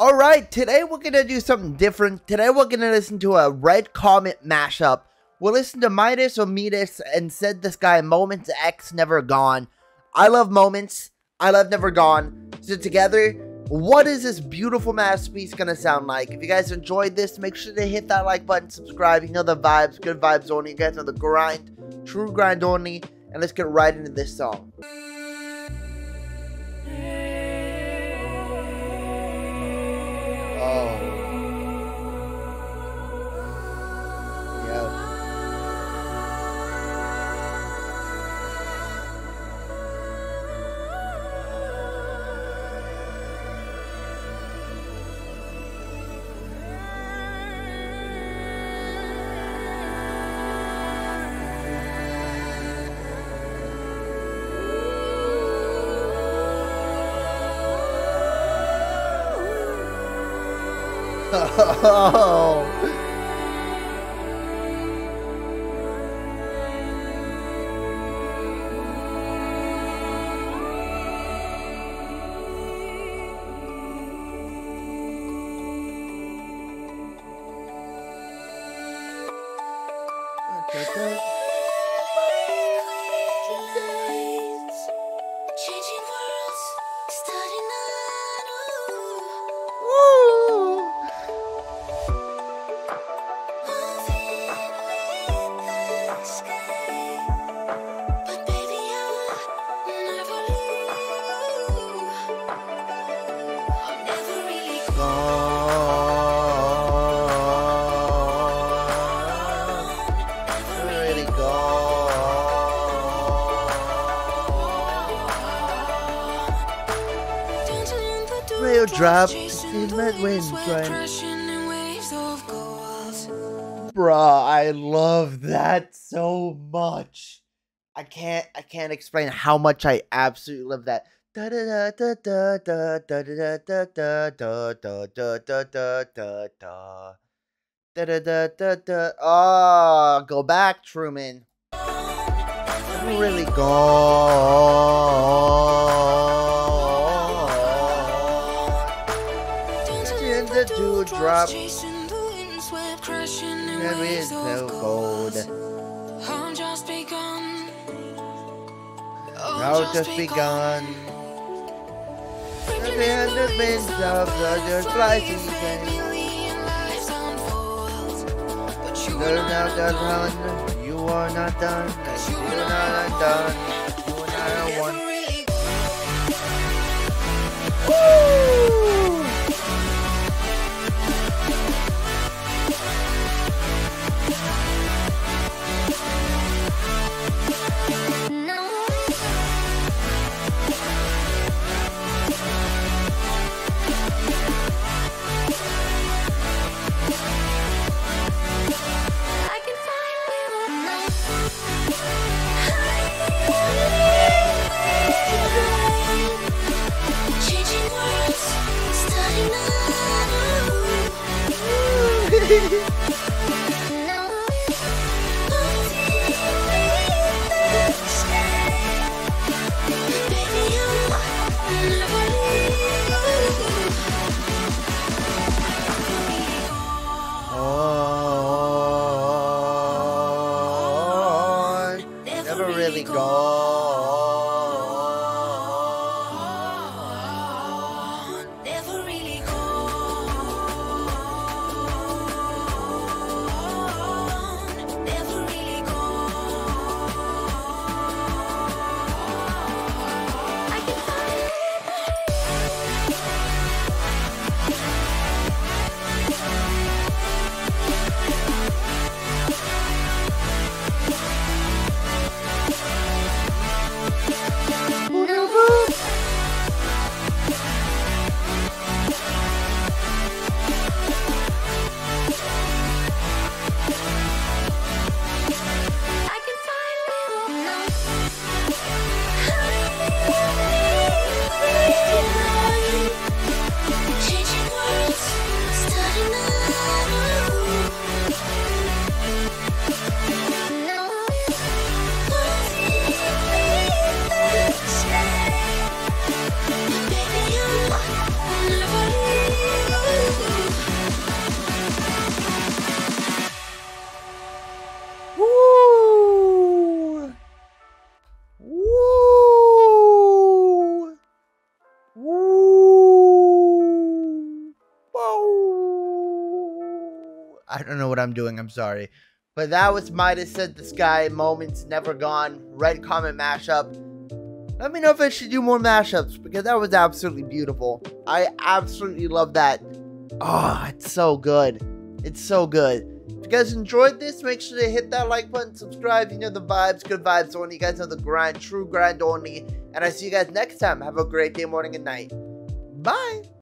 Alright, today we're gonna do something different. Today we're gonna listen to a Red Comet mashup. We'll listen to MitiS or MitiS and Said the Sky Moments X Never Gone. I love Moments. I love Never Gone. So together, what is this beautiful masterpiece gonna sound like? If you guys enjoyed this, make sure to hit that like button, subscribe. You know the vibes, good vibes only. You guys know the grind, true grind only. And let's get right into this song. 와우. Oh. Okay. Drop in that wind Bruh, I love that so much. I can't I can't explain how much I absolutely love that. Da da da da da da In the dewdrop. There is no gold. I'm just begun. Now just begun. The of winds of the fly season. You're not done. You are not done. You're not done. You are not one. Woo! I don't know what I'm doing. I'm sorry. But that was MitiS Said the Sky, Moments Never Gone, Red Comet mashup. Let me know if I should do more mashups because that was absolutely beautiful. I absolutely love that. Oh, it's so good. It's so good. If you guys enjoyed this, make sure to hit that like button, subscribe. You know the vibes, good vibes only. You guys know the grind, true grind only. And I see you guys next time. Have a great day, morning, and night. Bye.